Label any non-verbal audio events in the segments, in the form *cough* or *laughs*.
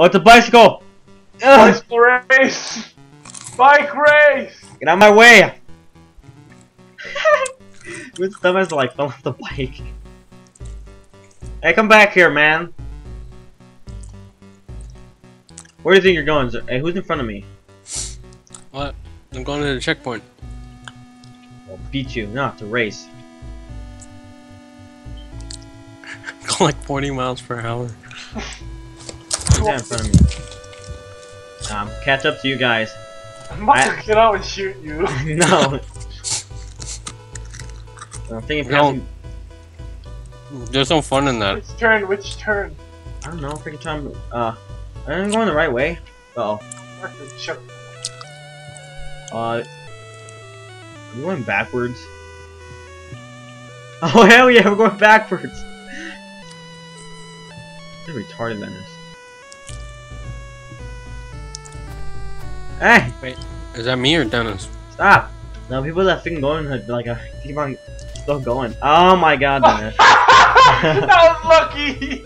Oh, it's a bicycle! Ugh, Bicycle race! Bike race! get out of my way! *laughs* Who's dumbass like fell off the bike? Hey, come back here, man! Where do you think you're going? Hey, who's in front of me? What? I'm going to the checkpoint. I'll beat you. No, it's a race. *laughs* Go like 40 miles per hour. *laughs* Who's that in front of me? Um, catch up to you guys. I'm about I- to get out and shoot you. *laughs* no. I'm thinking No. There's no fun in that. Which turn? Which turn? I don't know. Freaking trying. Uh, I'm going the right way. Uh oh. Mark Uh, I'm going backwards. *laughs* Oh hell yeah, we're going backwards. You're retarded, Menace. Hey, Wait, Is that me or Dennis? stop! No, people that freaking going like uh, keep on still going. Oh my god, Dennis. *laughs* *laughs* that was lucky!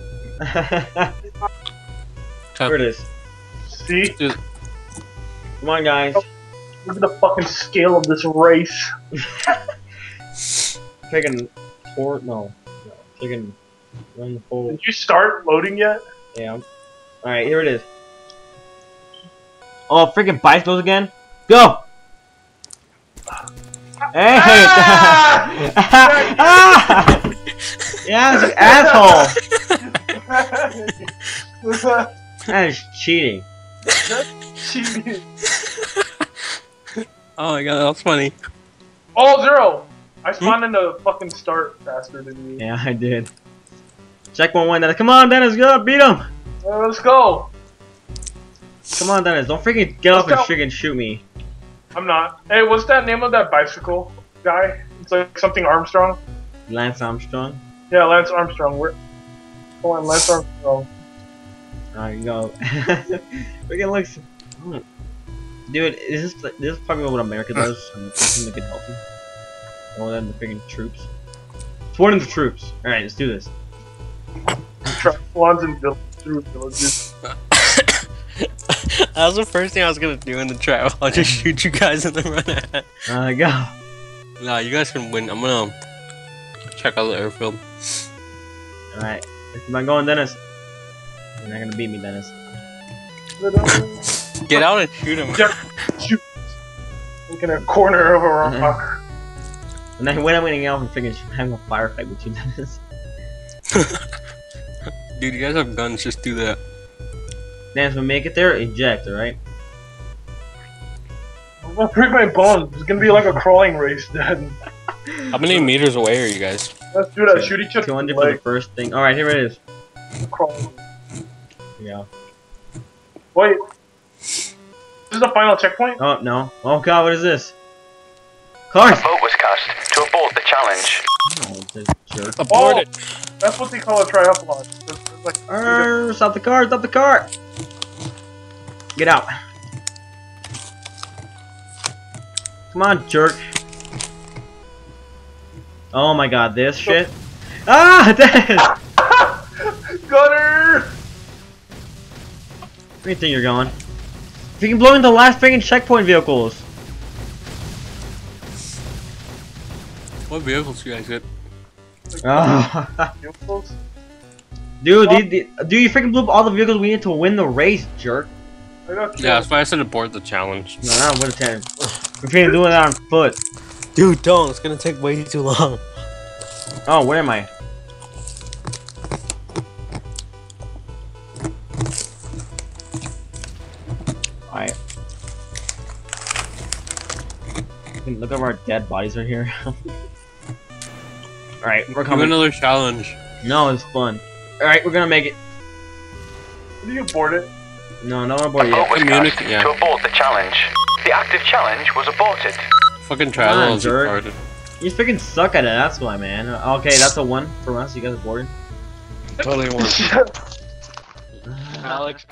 Here it is. See? Come on, guys. Look at the fucking scale of this race. *laughs* Freaking four. No, no. Freaking run the full. Did you start loading yet? Yeah. Alright, here it is. Oh, freaking bicycles again? Go! Hey! Ah! *laughs* ah! yeah, you asshole! *laughs* That is cheating. Cheating. *laughs* Oh my god, that's funny. Oh, zero! I spawned in the fucking start faster than you. Yeah, I did. Check one one, Dennis. Come on, Dennis, go! Beat him! Uh, let's go! Come on, Dennis. Don't freaking get off and freaking shoot me. I'm not. Hey, what's that name of that bicycle guy? It's like something Armstrong. Lance Armstrong. Yeah, Lance Armstrong. Where? Come on, Lance Armstrong. There you go. freaking looks. Dude, is this this is probably what America does? I'm thinking to get healthy. More than the freaking troops. Supporting the troops. Alright, let's do this. Triathlons and through villages. That was the first thing I was gonna do in the trap. *laughs* I'll just shoot you guys in the run ahead. Uh, go. Nah, you guys can win. I'm gonna check out the airfield. Alright. Am I going, Dennis? You're not gonna beat me, Dennis. *laughs* Get out and shoot him. Shoot. Like in a corner of a rock. And then when I'm winning out, I'm freaking having a firefight with you, Dennis. *laughs* Dude, you guys have guns. Just do that. Dennis, when we make it there, eject, alright? I'm gonna break my bones. It's gonna be like a crawling race then. How many *laughs* meters away are you guys? Let's do that. Shoot each other. 200 in for the the first thing. Alright, here it is. Crawling. Yeah. Wait. This is the final checkpoint? Oh, no. Oh god, what is this? Cars! Vote was cast to abort the challenge. Oh, it's a jerk. Abort Oh. it. That's what they call a triathlon. It's- it's like- stop the car, stop the car! Get out. Come on, jerk. Oh my god, this shit. Ah, *laughs* Dennis! Gunner! Where do you think you're going? We can blow blowing the last freaking checkpoint vehicles. What vehicles do you guys get? Oh. Vehicles? Dude, the, the, dude, you freaking blew up all the vehicles we need to win the race, jerk. Yeah, that's why I said abort the challenge. No, not with a 10. We're freaking doing that on foot. Dude, don't. It's gonna take way too long. Oh, where am I? Alright. Look at our dead bodies right here. *laughs* Alright, we're Do coming. another challenge. No, it's fun. Alright, we're gonna make it. Do you abort it? No, no more A board yet. Oh was Communic- yeah. to abort the challenge. The active challenge was aborted. Fucking on, triathlon is retarded. You freaking suck at it, that's why, man. Okay, that's a one for us. You guys are bored. Totally one. *laughs* Alex.